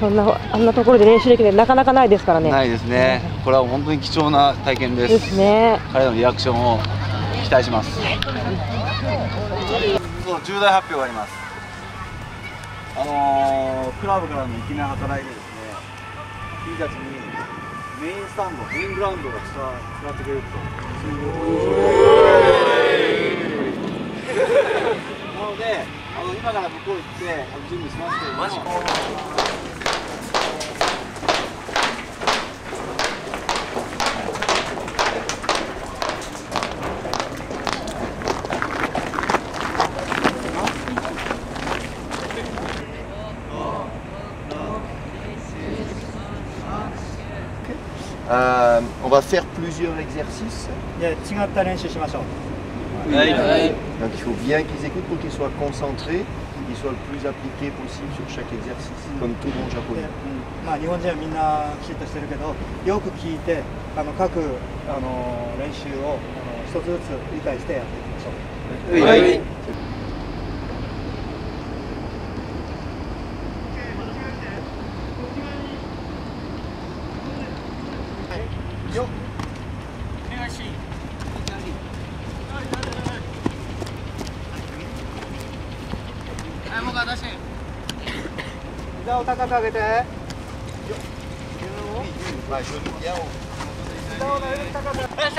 そんなあんなところで練習できるなかなかないですからね。ないですね、これは本当に貴重な体験です。ですね。彼のリアクションを期待します。そう重大発表があります。あのー、クラブからのいきなり働いてですね君たちにメインスタンドメイングラウンドが使わ使ってくれるとそうい。う なのであの今から向こう行って準備しますけれども Euh, on va faire plusieurs exercices. じゃあ違った練習しましょう Donc il faut bien qu'ils écoutent pour qu'ils soient concentrés, qu'ils soient le plus appliqués possible sur chaque exercice, comme tout bon で、 japonais. うんまあ、日本人はみんなきちっとしてるけどよく聞いてあの各あの練習をあの一つずつ理解してやっていきましょう 膝を高く上げて。Ouais, je bien haut. 膝を高く上げて。立ち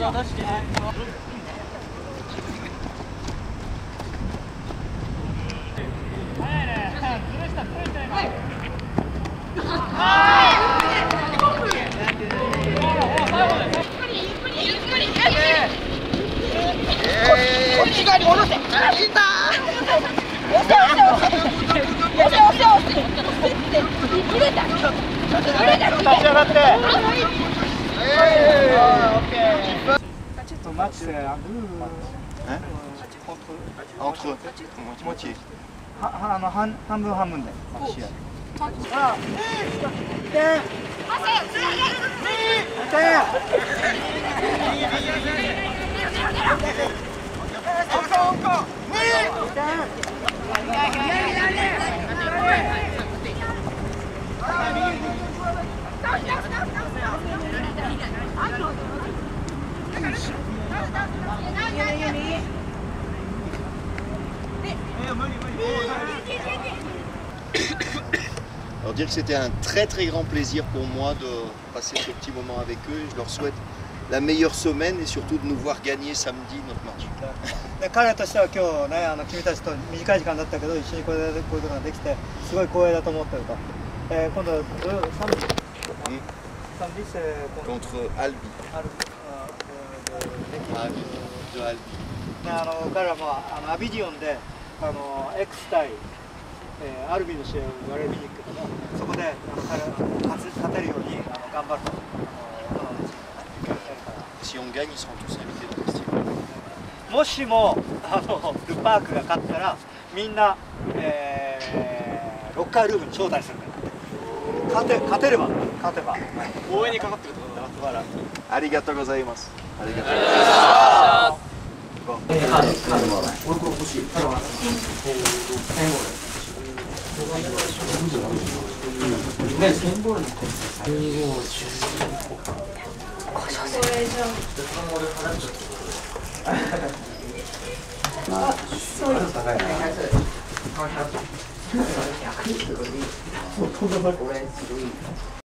上がっ match c'est un peu Hein entre Entre moitié. ははあの半半分半分で試合あ「Alors dire que c'était un très très grand plaisir pour moi de passer ce petit moment avec eux. Je leur souhaite la meilleure semaine et surtout de nous voir gagner samedi notre match. で彼としては今日ねあの君たちと短い時間だったけど一緒にこれこういうことができてすごい光栄だと思ってると、えー、今度土曜サンディうんサンディセ今度 Contre Albi. あ あの彼らもあのアビディオンであの X 対、えーアルビの試合を我々見に行くけどもそこであの彼らが勝勝てるようにあの頑張ると Si on gagne, ils seront tous invités dans le festival. もしもあのルパークが勝ったらみんな、えーロッカールームに招待するから勝て勝てれば勝てば応援にかかってるってことだありがとうございます。ありがとうございますカード、カードもら俺これ欲しい。はい、1500円。ね、千ボールの点数。25、10。これじゃん。俺払っちゃった。あ、そうです。高いな。100。100。とんでもない。これすごい。